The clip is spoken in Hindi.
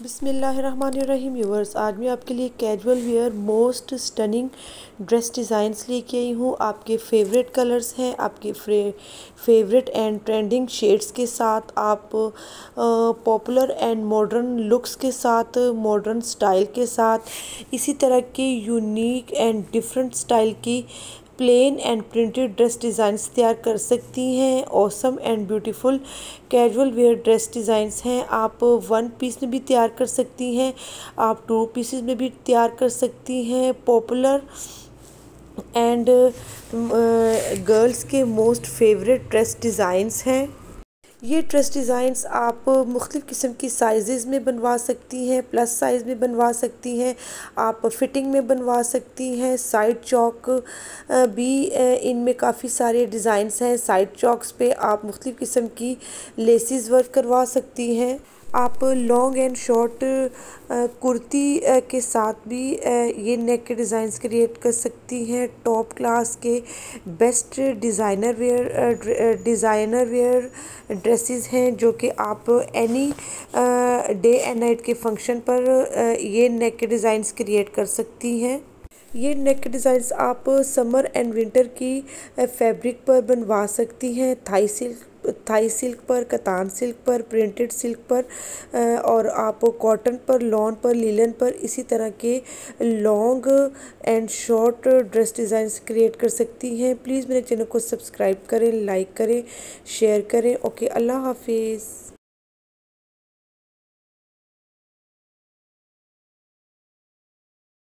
बिसमीम व्यूवर्स आज मैं आपके लिए casual wear most stunning dress designs लेके आई हूँ। आपके फेवरेट कलर्स हैं, आपके फेवरेट एंड ट्रेंडिंग शेड्स के साथ, आप पॉपुलर एंड मॉडर्न लुक्स के साथ, मॉडर्न स्टाइल के साथ, इसी तरह के यूनिक एंड डिफरेंट स्टाइल की plain and printed dress designs तैयार कर सकती हैं। Awesome and beautiful casual wear dress designs हैं। आप वन पीस में भी तैयार कर सकती हैं। आप टू पीसेस में भी तैयार कर सकती हैं। पॉपुलर एंड गर्ल्स के मोस्ट फेवरेट ड्रेस डिज़ाइंस हैं। ये ड्रेस डिज़ाइंस आप मुख्तलिफ़ किस्म की साइज़ में बनवा सकती हैं प्लस साइज़ में बनवा सकती हैं, आप फिटिंग में बनवा सकती हैं साइड चौक भी इनमें काफ़ी सारे डिज़ाइंस हैं साइड चौकस पे आप मुख्तलिफ़ किस्म की लेसिस वर्क करवा सकती हैं। आप लॉन्ग एंड शॉर्ट कुर्ती के साथ भी ये नेक के डिज़ाइंस क्रिएट कर सकती हैं। टॉप क्लास के best designer wear designer wear dresses हैं, जो कि आप एनी डे एंड नाइट के फ़ंक्शन पर ये नेक के डिज़ाइंस क्रिएट कर सकती हैं। ये नेक डिज़ाइंस आप समर एंड विंटर की फैब्रिक पर बनवा सकती हैं। थाई सिल्क थाई सिल्क पर, कतान सिल्क पर, प्रिंटेड सिल्क पर और आप कॉटन पर, लॉन पर, लीलन पर, इसी तरह के long and short dress designs create कर सकती हैं। प्लीज़ मेरे चैनल को सब्सक्राइब करें, लाइक करें, शेयर करें। ओके, अल्लाह हाफिज़।